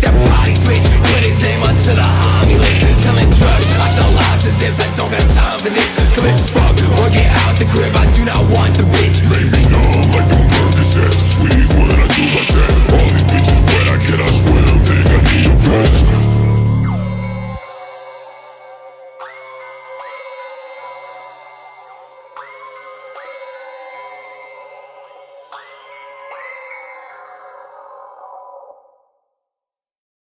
That body twitch Put his name onto the homie list. Telling drugs, I sell lives as if I don't have time for this. Quit fuck or get out the crib